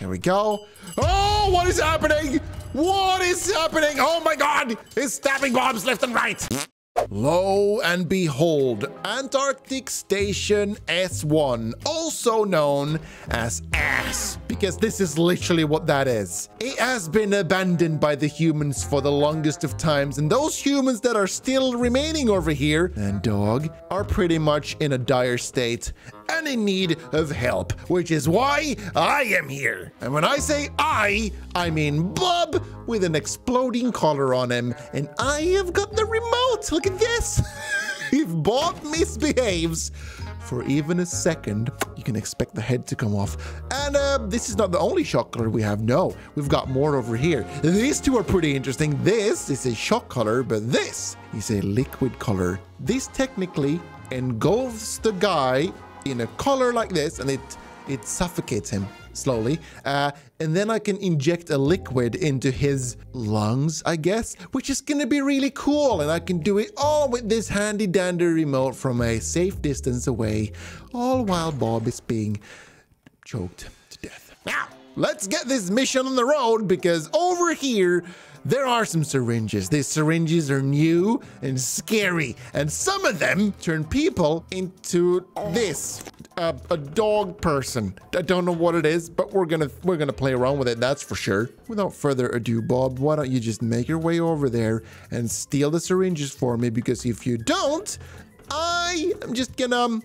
Here we go. Oh, what is happening? What is happening? Oh my god! It's stabbing bombs left and right. Lo and behold, Antarctic Station S1, also known as ASS, because this is literally what that is. It has been abandoned by the humans for the longest of times, and those humans that are still remaining over here, and dog, are pretty much in a dire state and in need of help, which is why I am here. And when I say I, I mean Bob with an exploding collar on him, and I have got the remote. Look at this. if Bob misbehaves, for even a second, you can expect the head to come off. And uh, this is not the only shock color we have. No, we've got more over here. These two are pretty interesting. This is a shock color, but this is a liquid color. This technically engulfs the guy in a collar like this and it it suffocates him slowly uh, and then I can inject a liquid into his lungs I guess which is gonna be really cool and I can do it all with this handy dandy remote from a safe distance away all while Bob is being choked to death let's get this mission on the road because over here there are some syringes. These syringes are new and scary, and some of them turn people into this. Uh, a dog person. I don't know what it is, but we're gonna we're gonna play around with it. That's for sure. Without further ado, Bob, why don't you just make your way over there and steal the syringes for me? Because if you don't, I am just gonna um,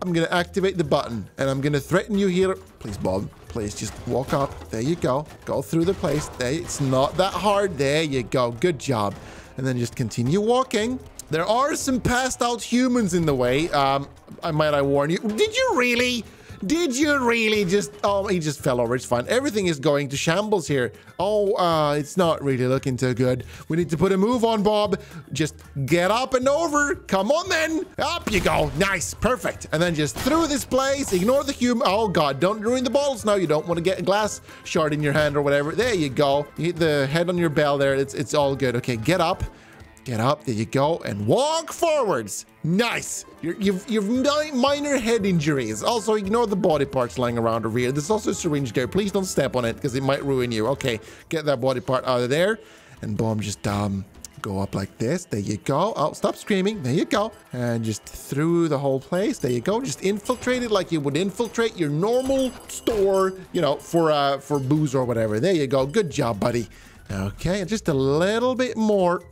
I'm gonna activate the button and I'm gonna threaten you here. Please, Bob, please just walk up. There you go. Go through the place. There, it's not that hard. There you go. Good job. And then just continue walking. There are some passed out humans in the way. Um, I might I warn you. Did you really? Did you really just... Oh, he just fell over. It's fine. Everything is going to shambles here. Oh, uh, it's not really looking too good. We need to put a move on, Bob. Just get up and over. Come on, then. Up you go. Nice. Perfect. And then just through this place. Ignore the human. Oh, God. Don't ruin the balls now. You don't want to get a glass shard in your hand or whatever. There you go. You hit the head on your bell there. It's, it's all good. Okay, get up. Get up, there you go, and walk forwards. Nice. you have you've, you've minor head injuries. Also, ignore the body parts lying around over here. There's also a syringe there. Please don't step on it because it might ruin you. Okay, get that body part out of there. And boom, just um, go up like this. There you go. Oh, stop screaming. There you go. And just through the whole place. There you go. Just infiltrate it like you would infiltrate your normal store, you know, for uh, for booze or whatever. There you go. Good job, buddy. Okay, just a little bit more.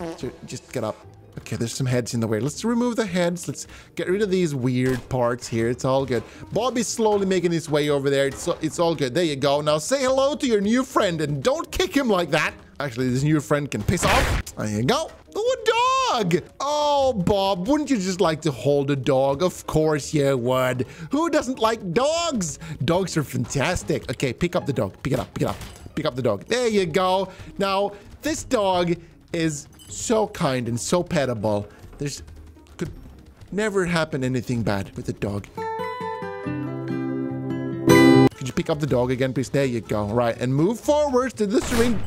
Just get up. Okay, there's some heads in the way. Let's remove the heads. Let's get rid of these weird parts here. It's all good. Bobby's slowly making his way over there. It's, it's all good. There you go. Now say hello to your new friend and don't kick him like that. Actually, this new friend can piss off. There you go. Oh, a dog. Oh, Bob, wouldn't you just like to hold a dog? Of course you would. Who doesn't like dogs? Dogs are fantastic. Okay, pick up the dog. Pick it up. Pick it up pick up the dog. There you go. Now, this dog is so kind and so petable. There's could never happen anything bad with the dog. Could you pick up the dog again, please? There you go. Right, and move forwards to the syringe.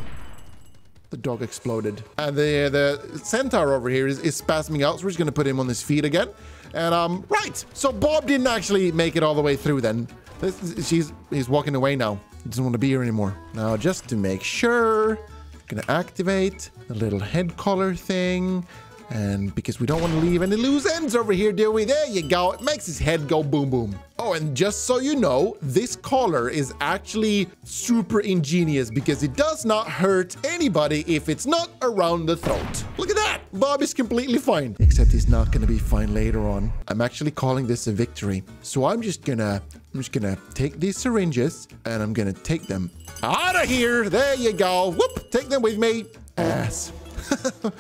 The dog exploded. And the the centaur over here is, is spasming out, so we're just gonna put him on his feet again. And um, right. So Bob didn't actually make it all the way through then. This, she's he's walking away now. He doesn't want to be here anymore. Now, just to make sure, I'm gonna activate the little head collar thing. And because we don't want to leave any loose ends over here, do we? There you go. It makes his head go boom boom. Oh, and just so you know, this collar is actually super ingenious because it does not hurt anybody if it's not around the throat. Look at that. Bob is completely fine. Except he's not going to be fine later on. I'm actually calling this a victory. So I'm just gonna, I'm just gonna take these syringes and I'm gonna take them out of here. There you go. Whoop, take them with me. Ass.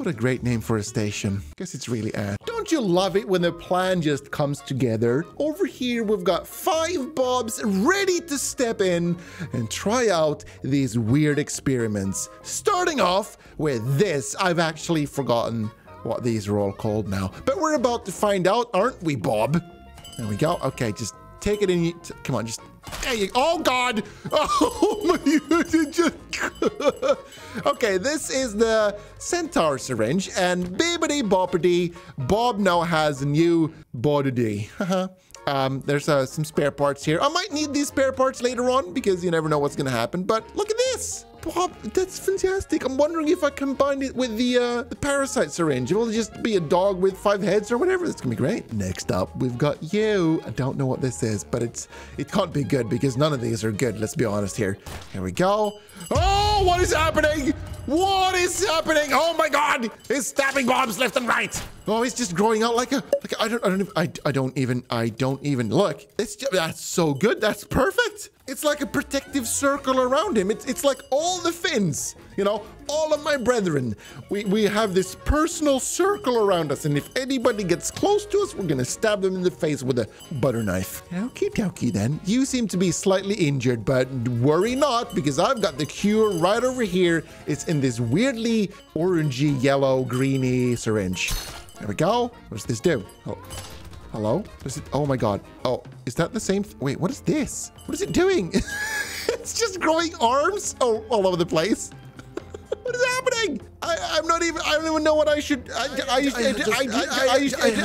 What a great name for a station. Guess it's really ass. You love it when the plan just comes together? Over here, we've got five Bobs ready to step in and try out these weird experiments. Starting off with this. I've actually forgotten what these are all called now. But we're about to find out, aren't we, Bob? There we go. Okay, just take it in. Come on, just oh God! Oh okay, this is the Centaur syringe, and bibbity boppity, Bob now has a new body. Um, there's uh, some spare parts here. I might need these spare parts later on because you never know what's going to happen. But look at this. Bob, that's fantastic. I'm wondering if I combine it with the uh, the parasite syringe. It will just be a dog with five heads or whatever. That's gonna be great. Next up, we've got you. I don't know what this is, but it's it can't be good because none of these are good. Let's be honest here. Here we go. Oh, what is happening? What is happening? Oh my God! He's stabbing bombs left and right. Oh, he's just growing out like a like I don't I don't I, I don't even I don't even look. It's just, that's so good. That's perfect. It's like a protective circle around him. It's it's like all the Finns, you know, all of my brethren. We we have this personal circle around us, and if anybody gets close to us, we're gonna stab them in the face with a butter knife. Okie dokie then. You seem to be slightly injured, but worry not, because I've got the cure right over here. It's in this weirdly orangey, yellow, greeny syringe. There we go. What does this do? Oh, hello? It? Oh my God. Oh, is that the same? Wait, what is this? What is it doing? it's just growing arms oh, all over the place. what is happening? I, am not even. I don't even know what I should. I, I, I,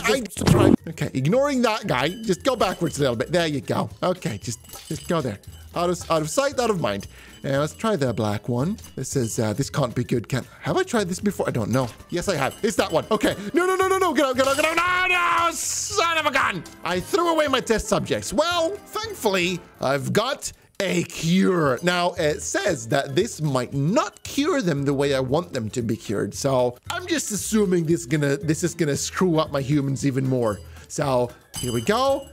I, Okay, ignoring that guy. Just go backwards a little bit. There you go. Okay, just just go there. Out of out of sight, out of mind. Now let's try the black one. This is uh, this can't be good. Can have I tried this before? I don't know. Yes, I have. It's that one. Okay. No, no, no, no, no. Get out, get out, get out. No, no, son of a gun. I threw away my test subjects. Well, thankfully, I've got a cure. Now, it says that this might not cure them the way I want them to be cured. So I'm just assuming this gonna this is gonna screw up my humans even more. So here we go.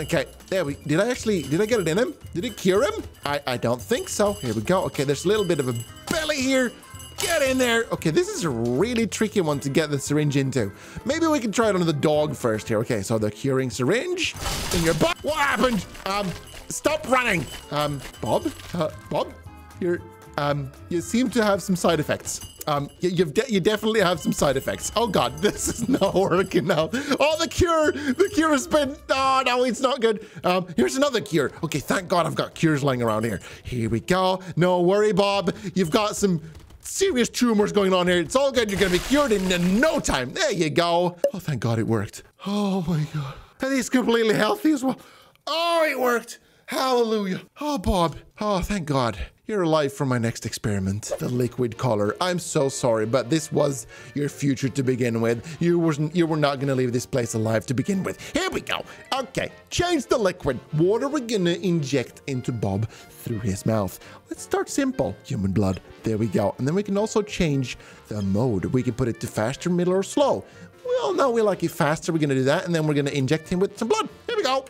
Okay, there we, did I actually, did I get it in him? Did it cure him? I, I don't think so. Here we go. Okay, there's a little bit of a belly here. Get in there. Okay, this is a really tricky one to get the syringe into. Maybe we can try it on the dog first here. Okay, so the curing syringe in your butt. What happened? Um, stop running. Um, Bob? Uh, Bob? You're, um, you seem to have some side effects. Um, you, de you definitely have some side effects. Oh God, this is not working now. Oh, the cure, the cure has been, oh no, it's not good. Um, here's another cure. Okay, thank God I've got cures lying around here. Here we go. No worry, Bob. You've got some serious tumors going on here. It's all good. You're to be cured in no time. There you go. Oh, thank God it worked. Oh my God. And he's completely healthy as well. Oh, it worked. Hallelujah. Oh, Bob. Oh, thank God. You're alive for my next experiment. The liquid color. I'm so sorry, but this was your future to begin with. You wasn't you were not gonna leave this place alive to begin with. Here we go. Okay, change the liquid. What are we gonna inject into Bob through his mouth? Let's start simple. Human blood. There we go. And then we can also change the mode. We can put it to faster, middle, or slow. Well, no, we like it faster. We're gonna do that, and then we're gonna inject him with some blood. Here we go.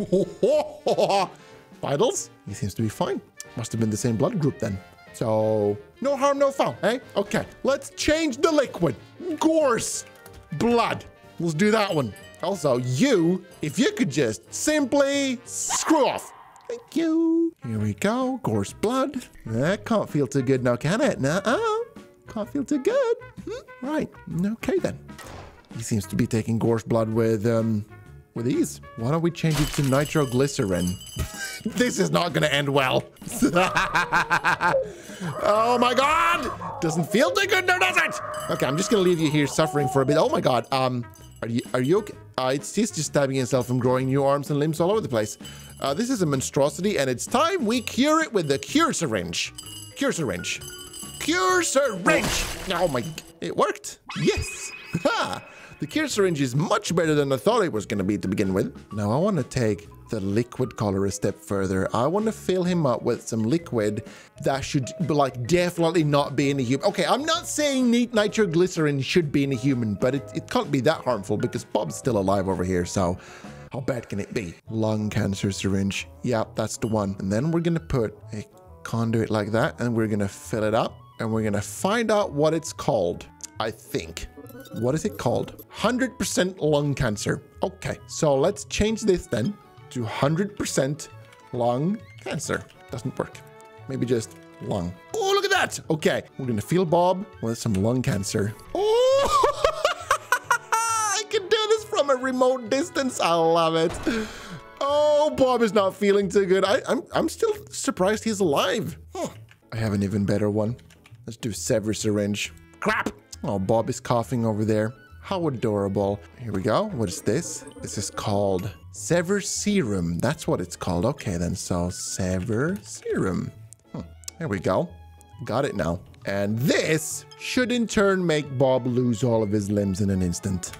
Vitals? He seems to be fine. Must have been the same blood group then. So, no harm, no foul, eh? Okay, let's change the liquid. Gorse. Blood. Let's do that one. Also, you, if you could just simply screw off. Thank you. Here we go. Gorse blood. That can't feel too good now, can it? Nuh-uh. Can't feel too good. Hmm? Right. Okay, then. He seems to be taking gorse blood with, um, with ease. Why don't we change it to nitroglycerin? this is not going to end well. oh my god! Doesn't feel too good, no, does it? Okay, I'm just going to leave you here suffering for a bit. Oh my god. Um, are you are you okay? Uh, it's, just stabbing itself and growing new arms and limbs all over the place. Uh, this is a monstrosity, and it's time we cure it with the cure syringe. Cure syringe. Cure syringe! Oh my... It worked. Yes! Ha! The cure syringe is much better than I thought it was going to be to begin with. Now I want to take the liquid color a step further. I want to fill him up with some liquid that should like definitely not be in a human. Okay, I'm not saying neat nitroglycerin should be in a human, but it, it can't be that harmful because Bob's still alive over here. So how bad can it be? Lung cancer syringe. Yeah, that's the one. And then we're going to put a conduit like that and we're going to fill it up and we're going to find out what it's called. I think. What is it called? 100% lung cancer. Okay, so let's change this then to 100% lung cancer. Doesn't work. Maybe just lung. Oh, look at that. Okay, we're gonna feel Bob with some lung cancer. Oh, I can do this from a remote distance. I love it. Oh, Bob is not feeling too good. I, am I'm, I'm still surprised he's alive. Huh. I have an even better one. Let's do sever syringe. Crap. Oh, Bob is coughing over there. How adorable. Here we go. What is this? This is called Sever Serum. That's what it's called. Okay, then. So, Sever Serum. Hmm. There we go. Got it now. And this should in turn make Bob lose all of his limbs in an instant.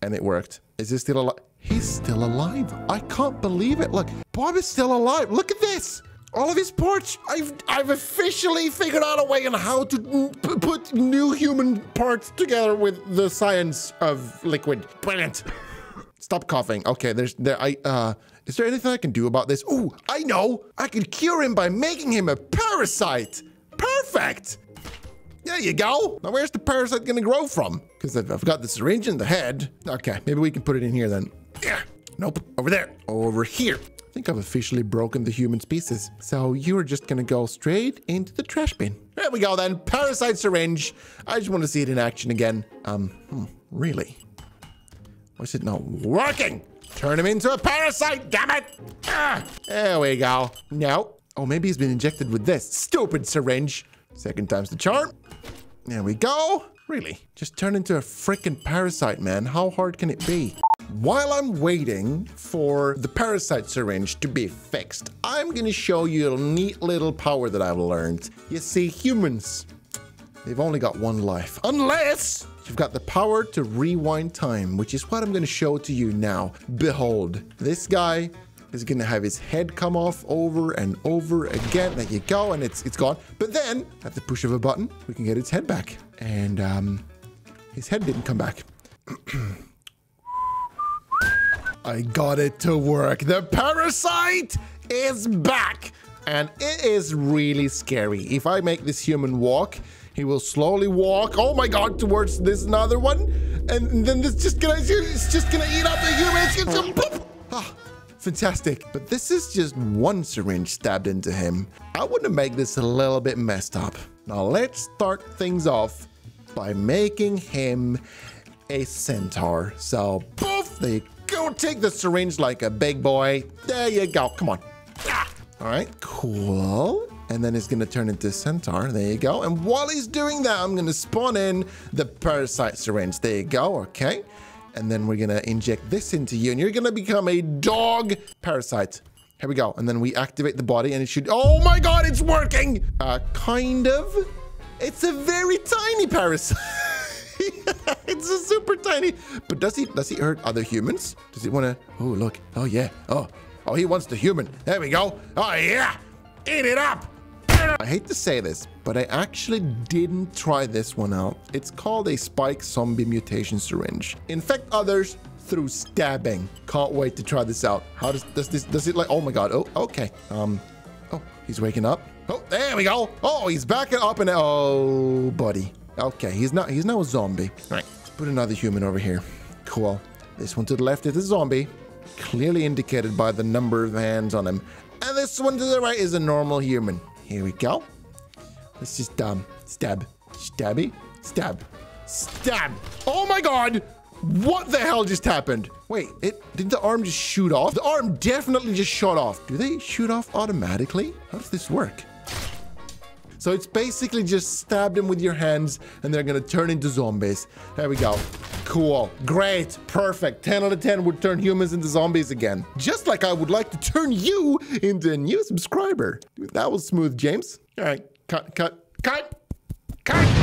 And it worked. Is he still alive? He's still alive. I can't believe it. Look, Bob is still alive. Look at this. All of his parts. I've I've officially figured out a way on how to put new human parts together with the science of liquid. Brilliant. Stop coughing. Okay, there's there I uh is there anything I can do about this? Oh, I know. I can cure him by making him a parasite. Perfect. There you go. Now, where's the parasite to grow from? Because I've got the syringe in the head. Okay, maybe we can put it in here then. Yeah. Nope. Over there. Over here. I think I've officially broken the human species. So you're just to go straight into the trash bin. There we go then. Parasite syringe. I just want to see it in action again. Um, hmm, really? Why is it not working? Turn him into a parasite, damn it! Ah, there we go. No. Oh, maybe he's been injected with this. Stupid syringe. Second time's the charm. There we go. Really? Just turn into a freaking parasite, man. How hard can it be? While I'm waiting for the parasite syringe to be fixed, I'm gonna show you a neat little power that I've learned. You see, humans, they've only got one life. Unless You've got the power to rewind time, which is what I'm to show to you now. Behold, this guy is to have his head come off over and over again. There you go, and it's it's gone. But then, at the push of a button, we can get its head back. And um, his head didn't come back. I got it to work. The parasite is back. And it is really scary. If I make this human walk, he will slowly walk, oh my god, towards this another one. And then it's just gonna, it's just gonna eat up the humans. It's gonna, ah, fantastic. But this is just one syringe stabbed into him. I want to make this a little bit messed up. Now let's start things off by making him a centaur. So, poof, go. Take the syringe like a big boy. There you go. Come on. Ah. All right, cool and then it's going to turn into Centaur. There you go. And while he's doing that, I'm going to spawn in the Parasite Syringe. There you go. Okay. And then we're going to inject this into you, and you're going to become a dog parasite. Here we go. And then we activate the body, and it should... Oh my god, it's working! Uh, kind of. It's a very tiny parasite. it's a super tiny. But does he does he hurt other humans? Does he want to? Oh look. Oh yeah. Oh oh he wants the human. There we go. Oh yeah. Eat it up. I hate to say this, but I actually didn't try this one out. It's called a spike zombie mutation syringe. Infect others through stabbing. Can't wait to try this out. How does, does this, does it like, oh my God. Oh, okay. Um, oh, he's waking up. Oh, there we go. Oh, he's backing up and, oh, buddy. Okay, he's not, he's now a zombie. All right, let's put another human over here. Cool. This one to the left is a zombie, clearly indicated by the number of hands on him. And this one to the right is a normal human. Here we go. Let's just um stab. Stabby. Stab. Stab. Oh my god! What the hell just happened? Wait, it did the arm just shoot off? The arm definitely just shot off. Do they shoot off automatically? How does this work? So it's basically just stab them with your hands and they're gonna turn into zombies. There we go. Cool. Great. Perfect. 10 out of 10 would turn humans into zombies again. Just like I would like to turn you into a new subscriber. That was smooth, James. All right. Cut, cut, cut, cut.